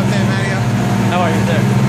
up, man, Mario? How are you, sir?